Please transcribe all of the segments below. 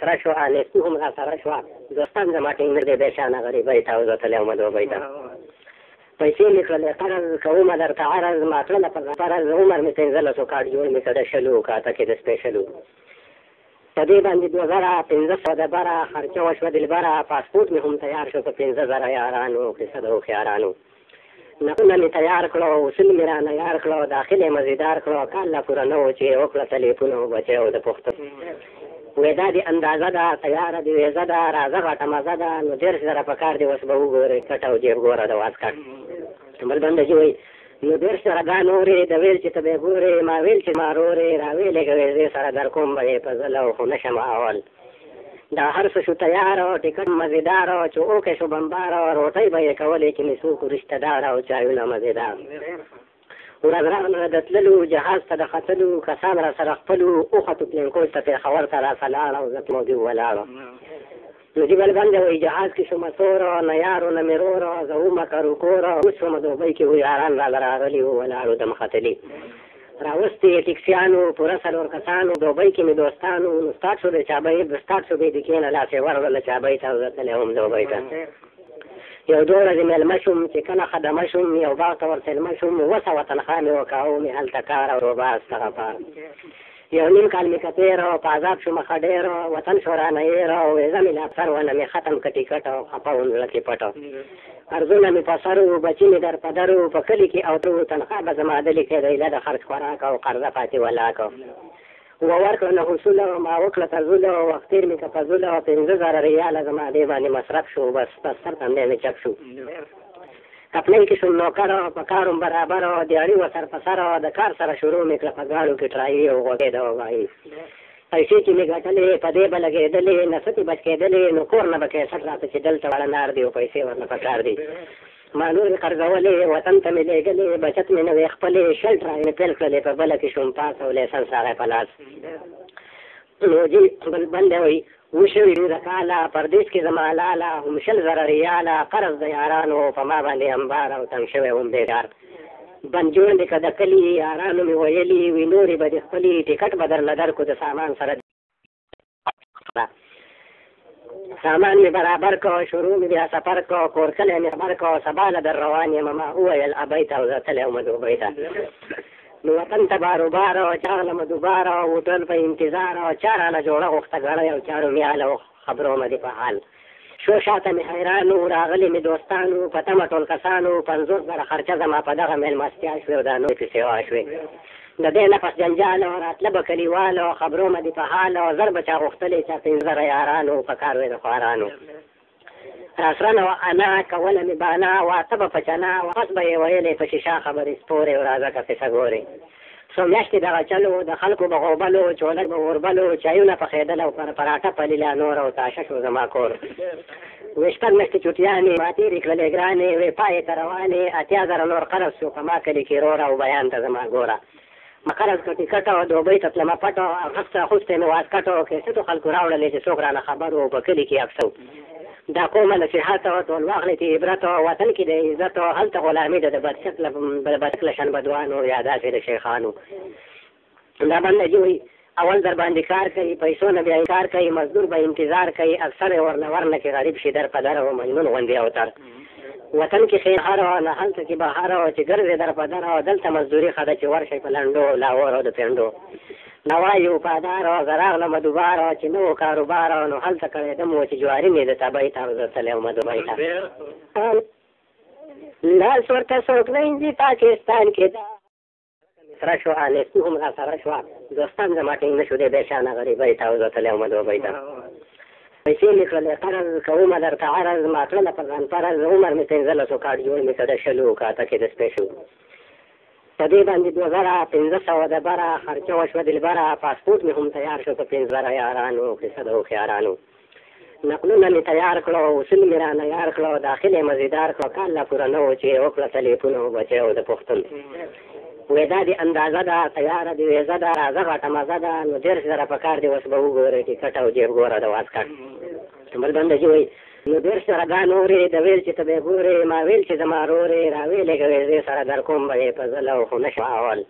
سره شو الکو هم را سره شو دوستان زما ټینګ دی به شانه غریبه تا وځتلې او مدو بيته پیسې مې کړلې قرض کوم درته عرض ما کړله په فرض عمر مې پنځلسو کاټ جوړ مې کړه شلو کاته کې د سپېشلو په دې باندې دوه زره پنځه سوه ډبره خرچه وشوه دلبره پاسپورټ مې هم تیار شو په پنځه زره یارانو قصه د هوښیارانو نقونه می تیار کړو اصول می را نیار کړو داخله مزیدار کړو کال لا پوره نه و چې وکړه تلیفون بچو د پښتون وې دا دې اندازه ده تیاره دې ویزه ده راځه غټه مزه ده نو دېرش زره په کار دې اوس به وګورې کټ او جیب ګوره د واز کټ بل بنده چې وایي نو دېرش زره دا نورې د ویل چې ته به ګورې ما ویل چې ما رورې راویلې کوې زه سره در کوم به یې په زله او خو نه شم اول دا هر څه شو تیار او ټکټ مزیدار او چې اوکه شو بمبار او روټۍ به یې کولې چې مې څوک رشته دار او چایونه مزیدار ورځ راغله د تللو جهاز ته د ختلو کسان را سره خپلو وختو پلینکوټ ته پېښور ته راسه لاړه او زه په موبي ولاړم نو دې بل باندې وایي جهاز کې شومه تور او نه یارو نه مې رور او زه ومه کروکور او اوس شومه دوبۍ کې ویاران راله راغلي وو ولاړو دم ختلي راوستي يې ټکسيانو پوره څلور کسانو دوبۍ کې مې دوستانو نو سټارټ شو د چابۍ د سټارټ شو بې دکينه لاس يې وروړله چابۍ ته او زه تللی وم دوبۍ ته یو دوه ورځې مېلمه شوم چې کله خدمه شوم یو باغ ته ورسېلمه شوم اووه سوه تنخوا مې وکړه او مې هلته کار او روبار ستغه پار یو نیم کال مې کتېر او په عذاب شوم ښه ډېر وطن شورا نه یېر او وېزه مې لا سر ونه مې ختم که ټیکټ او خپه وم زړه کې پټ ارزونه مې په سر و، بچي مې در په در و، په کلي کې او ته و، تنخوا به زما د ليکې د ايله د خرڅ خوراک او قرضه پاتې ولاک و ورکړه نه حصول و، ما وکړه تزول و، وختير مې که پزول و، پنځه زره رياله زما دې باندې مصرف شو، بس بس سر تندی مې چک شو. کپلۍ کې شوم نوکر و، په کار هم برابر و، دياړي و سر په سر و، د کار سره شروع مې کړه، په ګاړو کې ټرايي او غوږۍ د وغايي. پیسې چې مې ګټلې په دې به لګېدلې، نښتې به کېدلې، نو کور نه به کیسټ راته چې دلته واړه نار دي او پیسې ورله پکار دي. ما لورې قرضولې، وطن ته مې لېږلې، بچت مې نه وې خپلې، شل ټرایې مې پیل کړلې، په بله کې شوم پاس او لېسنس راغی په لاس. نو جي بل بنده وایي، وشوي نوره کاله، پردېس کې زما لاله، هم شل زره ریاله، قرض د یارانو په ما باندې امبار او تنګ شوی وم بېګار. بنجو مې که د کلي يارانو مې ويلي وي نورې به دې خپلې ټکټ به درله درکړو د سامان سره دې وکړه سامان مې برابر کړ شروع مې بیا سفر کړ کورکلی مې خبر کړ سبا له در روان یم ما وویل ابۍ ته او زه تللی وم دوبۍ ته نو وطن ته باروبار او چا له مدوبار او هوټل په انتظار او چا رانه جوړه غوښته ګړۍ او چا رومیاله خبرو مه دې په حال شو شاته مې حیران وو راغلي مې دوستان وو په تمه ټول کسان وو پنځوس زره خرچه زما په دغه مېلمستیا شوې او دا نورې پیسې واشوې د دې نه پس جنجال او راتله به کلیوال او خبرو مې دې په حال او زر به چا غوښتلې چا پنځه زره یاران وو په کار وې د خواران وو راسره نه وه انا کوله مې بانا واته به په چنا وس به یې ویلې په شیشه خبرې سپورې او راځه که قصه ګورې څو میاشتې دغه چل و، د خلکو به غوبل و، چولک به اوربل و، چایونه پخېدل او پر پراټه پلیله نور او تاشه شو زما کور. وې شپږ میاشتې چوټیانې ما تېرې کړلې ګرانې، وې پای ته روانې اتیا زره نور قرض شو په ما کلي کې روره او بیان ته زما ګوره ما قرض کړ ټکټ او دوبۍ ته تلمه پټ او اخسته اخوستی مې واسکټ او کېسټو خلکو راوړلې چې څوک رانه خبر و او په کلي کې اکثر دا کومه نصیحت او ټول واخلې چې عبرت او وطن کې د عزت او هلته غلامي ده د بدشکله بدشکله شان بدوانو یا داسې د شیخانو دا باندې جوړي اول در باندې کار کوي پیسو نه بیا کار کوي مزدور به انتظار کوي اکثر ورنه ورنه کې غریب شي در په در او مجنون غوندې او تر وطن کې خیر هر او نه هلته کې بهار او چې ګرځې در په در او دلته مزدوري خده چې ورشي په لنډو لاور او د پنډو نه وايي وفادار او زه راغلم دوبار او چې نه وو کاروبار او نو هلته کړی دم و چې جواري مې د تبۍ ته او زه تللی وم دوبۍ ته لاس ورته څوک نه انځي پاکستان کې دا سره شو انستی هم را سره شو دوستان زما ټینګ نشو دی بېشانه غریبۍ ته او زه تللی وم دوبۍ ته پیسې مې کړلې قرض کومه درته عرض ما کړله په ځان فرض عمر مې پنځلسو کاټ جوړ مې که د شلو کاته کې د سپېشو په دې باندې دوه زره پنځه سوه دبره خرچه وشوه دلبره پاسپورټ مې هم تیار شو په پنځ زره یارانو قصه د هوښیارانو نقلونه مې تیار کړو اصول مې رانه یار کړو داخل یې مزیدار کړو کال لا پوره نه و چې یې وکړه تلیفون او بچی او د پښتون وې دا دې اندازه ده تیاره دې ویزه ده راځه غټه مزه ده نو دېرش زره په کار دې اوس به وګورئ ټکټ او جیب ګوره د واسکټ بل بنده چې وایي نو دېرش زره دا نور یې د ویل چې ته به ګورې ما ویل چې زما رور یې راویلېږه وې زه سره در کوم به یې په زه لو خو نه شو اول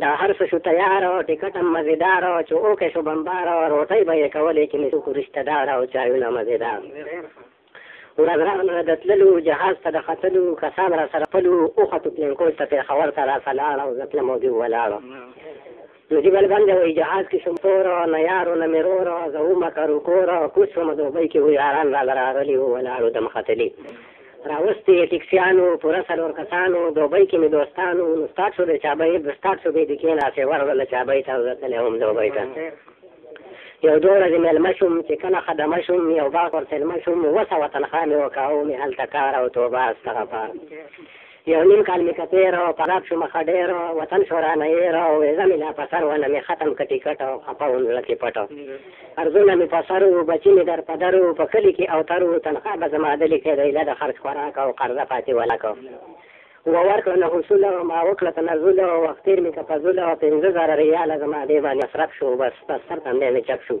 دا هر څه شو تیار او ټکټ هم مزیدار او چې اوکه شو بمبار او روټۍ به یې کولې چې مې څوک رشته دار او چایونه مزیدار ورځ راغله د تللو جهاز ته د ختلو کسان را سره پلو وختو پلینکوټ ته پېښور ته راسه لاړه او زه تلم او دوی ولاړه نجیب البنده وایي، جهاد کې شوم تور، نه یار و نه مې رور، زه ومه که روکور، کوز شومه دوبۍ کې و یاران راله راغلي و ولاړ و دم ختلي راوستې یې ټیکسیانو، پوره څلور کسان و، دوبۍ کې مې دوستان و، نو سټارټ شو د چابۍ د سټارټ شو بېدې کېناستې ورغلله چابۍ ته او زه تللی وم دوبۍ ته یو دوه ورځې مېلمه شوم چې کله خدمه شوم یو باغ ورڅېلمه شوم اووه سوه تنخواه مې وکړه او مې هلته کار او توبه استغفار یو نیم کال می که تیر او پراب شوم ښه ډیر وطن شو رانه ایر او ویزه می لا په سر ونه می ختم که ټیکټ او خپه وم زړه کی پټ قرضونه می په سر وو بچی می در په در وو په کلی کی او تر وو تنخوا به زما دلی کی دی له د خرچ خوراک او قرضه پاتی ولک و ورکړه نه حصول او ما وکړه تنزل او وخت تیر می که فضل او پنځه زره ریاله زما دی باندې مصرف شو بس بس سر تندی می چپ شو